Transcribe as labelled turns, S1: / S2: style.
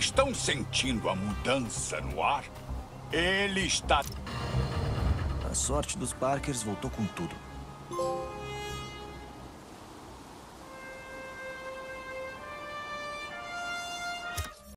S1: Estão sentindo a mudança no ar? Ele está...
S2: A sorte dos Parkers voltou com tudo.